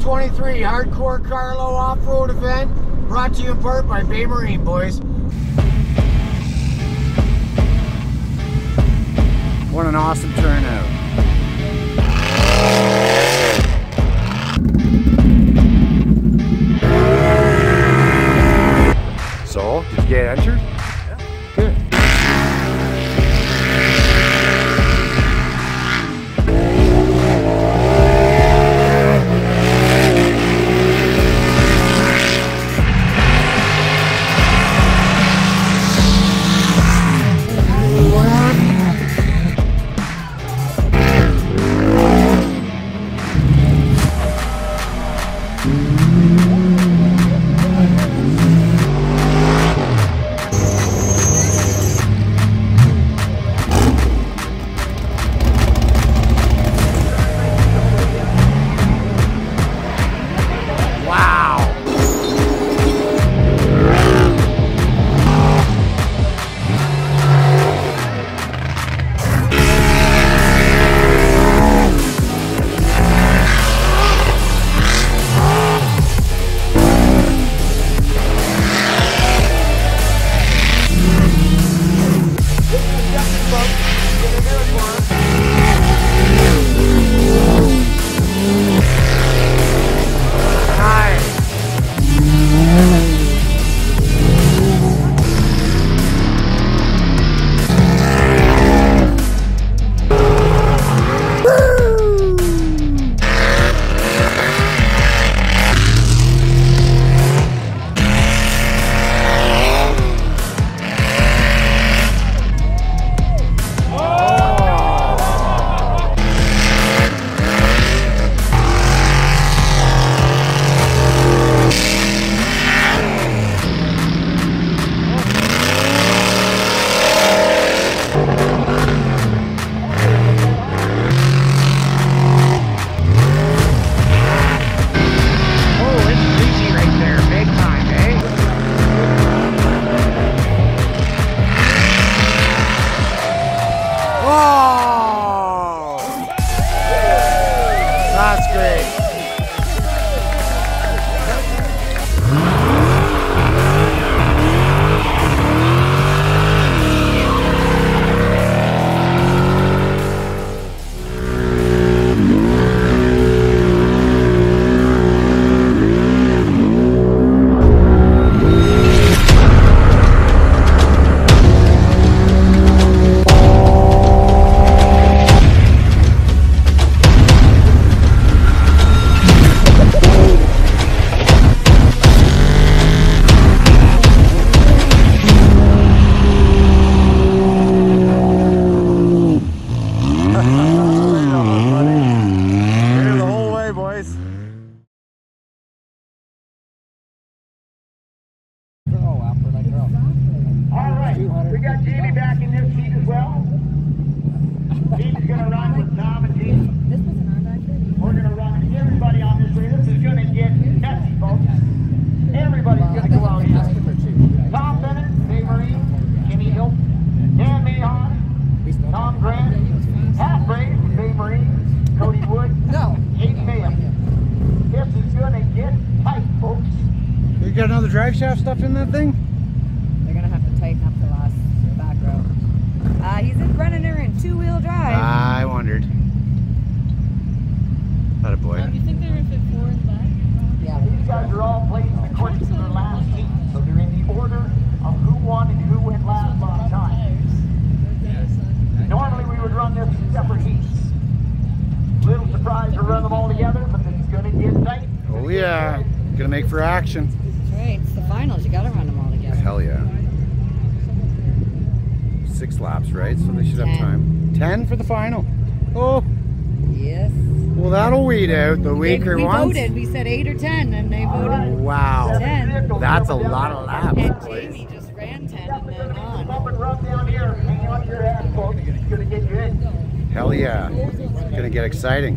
2023 Hardcore Carlo Off-Road event brought to you in part by Bay Marine, boys. What an awesome turnout. So, did you get entered? Stuff in that thing? They're gonna have to tighten up the last back row. Uh, he's in running her in two-wheel drive. I wondered. Not a boy. You think they're gonna fit four in the back? yeah. These guys are all placed according to their last heat, so they're in the order of who won and who went last last time. Normally we would run this in separate heats. Little surprise to run them all together, but it's gonna get tight. Oh yeah. Gonna make for action. That's right. Finals. You gotta run them all together. Hell yeah. Six laps, right? So they should have time. Ten for the final. Oh, Yes. well that'll weed out the We, weaker we ones. voted. We said eight or ten, and they voted Wow. ten. That's a lot of laps. And. Jamie just ran ten and then on. Bump and run down here, hang on to your hat, folks. It's gonna get you in. Hell yeah. It's gonna get exciting.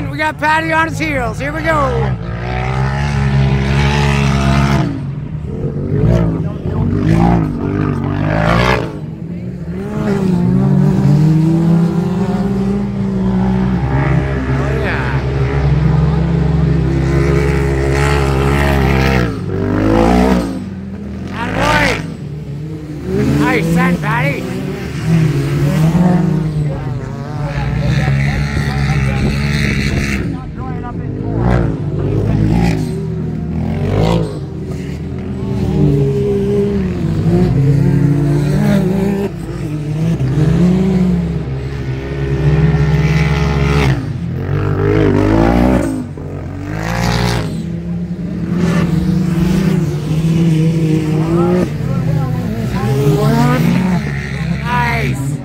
Front. We got Patty on his heels. Here we go yeah. Attaboy. Nice son, Patty. Nice.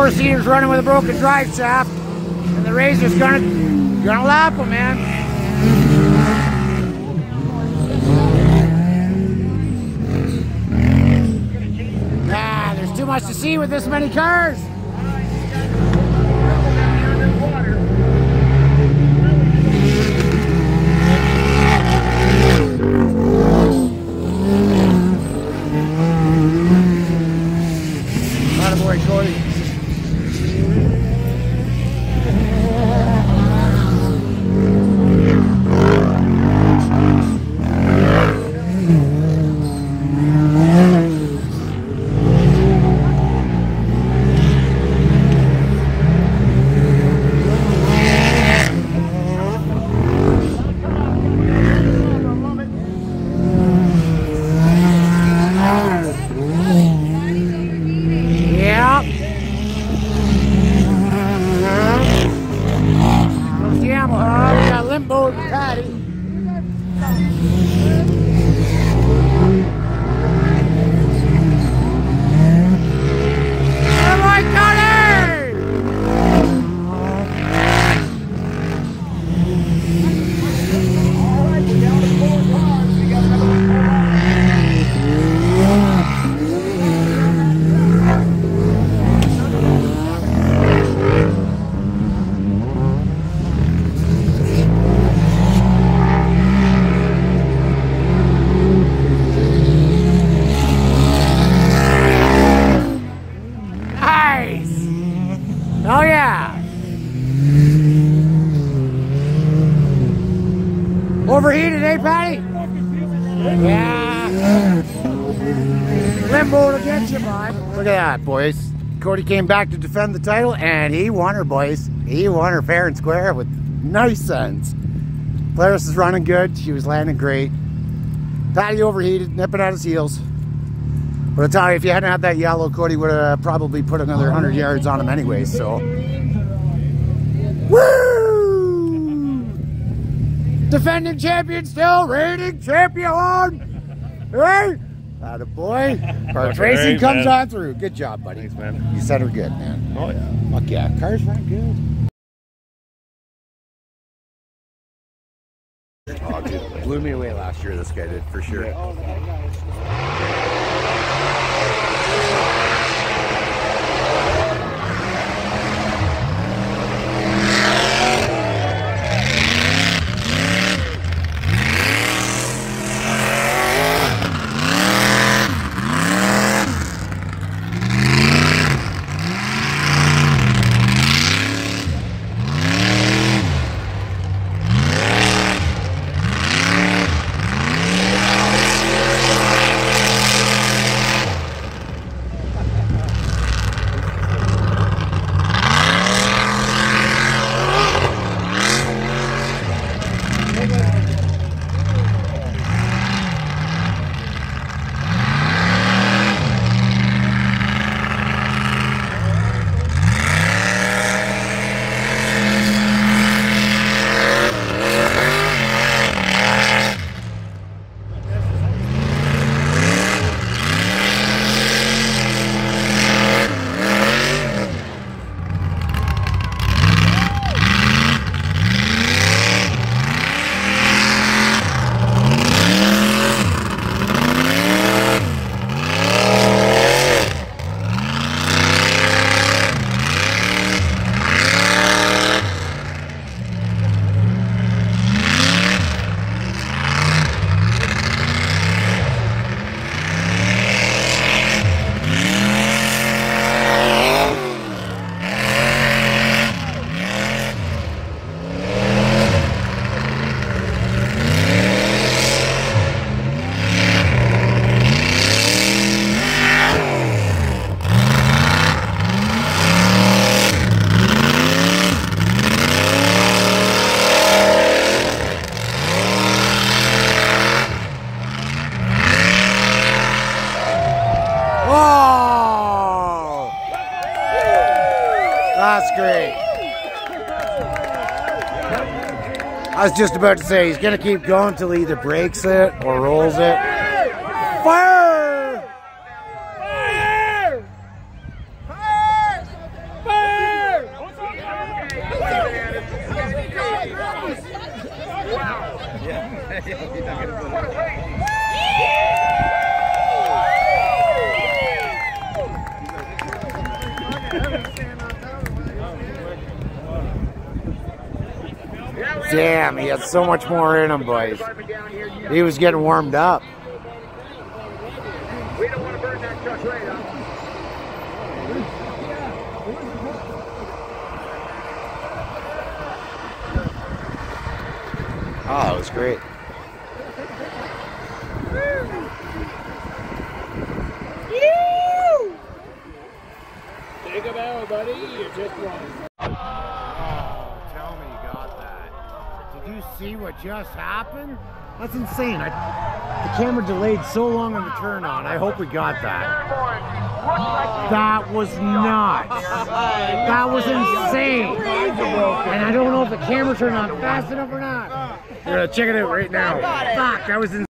Four seaters running with a broken drive shaft, and the RZR's gonna gonna lap him, man. Ah, there's too much to see with this many cars. Attaboy, Cody. Yep. Those Yamaha, we got Limbo and Patty. Come on, Cody! Nice! Oh yeah! Overheated, eh, Patty? Yeah. Limbo to get you, bud. Look at that, boys. Cody came back to defend the title, and he won her, boys. He won her fair and square with nice sense. Polaris is running good. She was landing great. Patty overheated, nipping at his heels. But I tell you, if you hadn't had that yellow, Cody would have probably put another 100 yards on him anyway, so. Woo! Defending champion still, reigning champion! Hey! Atta boy. Car Fucking racing right, comes man. on through. Good job, buddy. Thanks, man. You said her good, man. Oh yeah. Fuck yeah. Cars run good. Oh, dude. Blew me away last year, this guy did, for sure. I was just about to say he's gonna keep going till he either breaks it or rolls it. Fire! Damn, he had so much more in him, boys. He was getting warmed up. We don't want to burn that truck right up. Oh, that was great. Take a bow, buddy. You just won. Oh, tell me you got that. Did you see what just happened? That's insane. I, the camera delayed so long on the turn on. I hope we got that. That was nuts. That was insane. And I don't know if the camera turned on fast enough or not. We're gonna check it out right now. Fuck, that was insane.